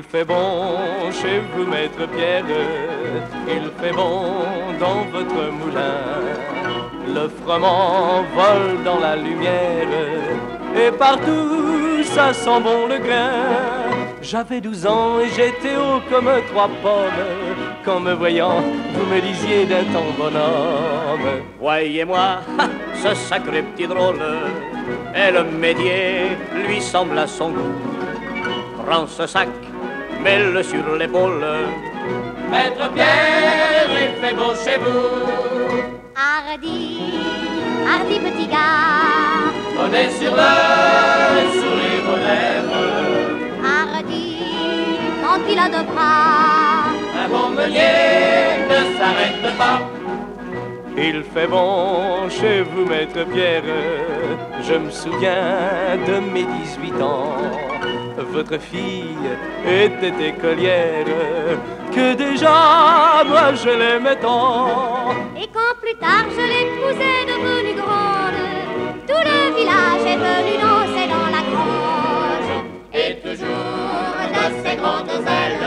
Il fait bon chez vous, maître Pierre, il fait bon dans votre moulin. Le froment vole dans la lumière, et partout ça sent bon le grain. J'avais douze ans et j'étais haut comme trois pommes. Qu'en me voyant, vous me disiez d'un temps bonhomme. Voyez-moi, ce sacré petit drôle, et le métier lui semble à son goût. Prends ce sac, mets-le sur l'épaule. Maître Pierre, il fait beau chez vous. Hardy, hardy petit gars. Prenez sur le sourire aux lèvres. Hardy, quand il a deux bras. Un bon meunier ne s'arrête pas. Il fait bon chez vous, maître Pierre. Je me souviens de mes 18 ans. Votre fille était écolière, que déjà moi je l'aimais tant. Et quand plus tard je l'épousais devenue grande, tout le village est venu danser dans la grange. Et toujours de ses grandes ailes,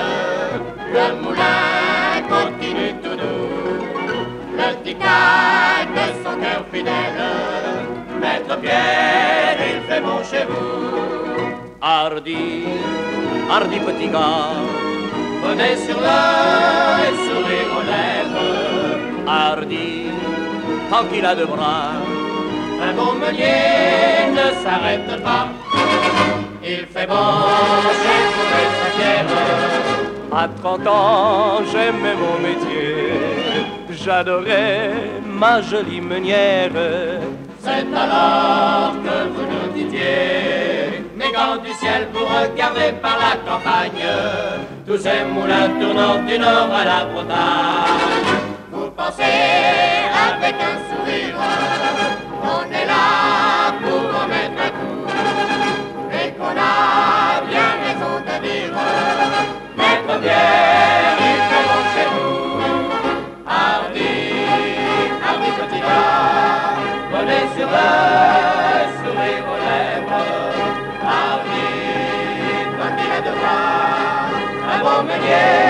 le moulin continue tout doux. Le tic-tac de son cœur fidèle, Maître Pierre, il fait bon chez vous. Hardy, hardy petit gars, venez sur et sourire aux lèvres. Hardy, tant qu'il a deux bras, un bon meunier ne s'arrête pas. Il fait bon chez vous, Maître Pierre. À 30 ans, j'aimais mon métier. J'adorais ma jolie meunière. C'est alors regarder par la campagne, tous ces moulins tournant du nord à la Bretagne. Vous pensez avec un sourire, qu'on est là pour en mettre un coup, et qu'on a bien raison de dire, Maître Pierre, il fait bon chez nous. Hardy, hardy petit gars, venez sur le Hardy,